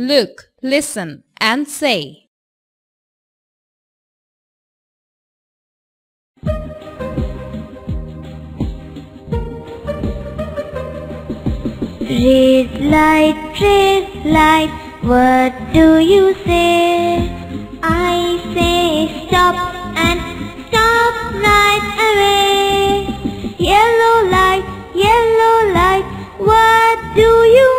Look, listen and say. Red light, red light, what do you say? I say stop and stop right away. Yellow light, yellow light, what do you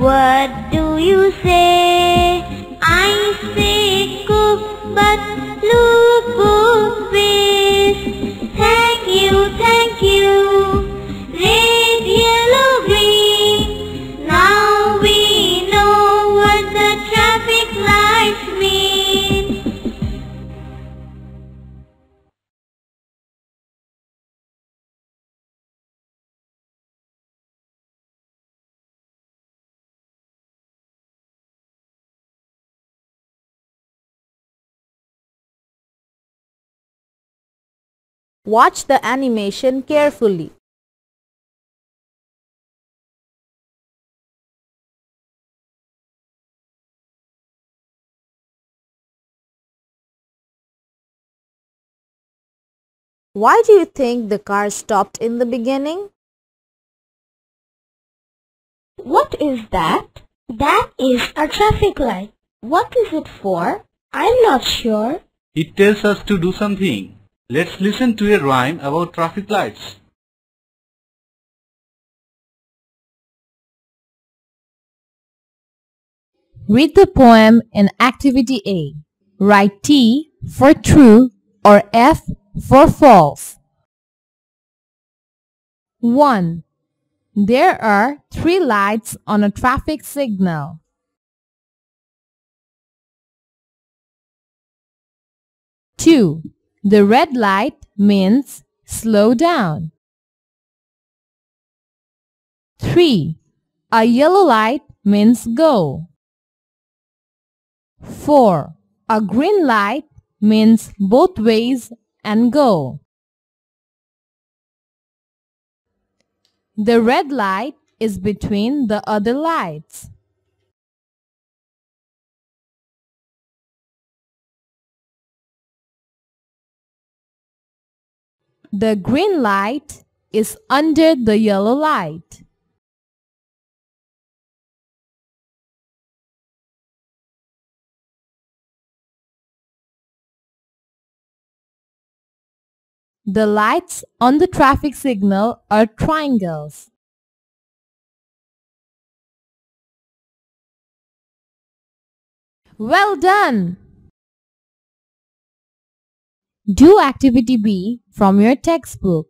what do you say? I say cook but Watch the animation carefully. Why do you think the car stopped in the beginning? What is that? That is a traffic light. What is it for? I'm not sure. It tells us to do something. Let's listen to a rhyme about traffic lights. Read the poem in Activity A. Write T for true or F for false. 1. There are three lights on a traffic signal. 2. The red light means slow down. 3. A yellow light means go. 4. A green light means both ways and go. The red light is between the other lights. The green light is under the yellow light. The lights on the traffic signal are triangles. Well done! Do activity B from your textbook.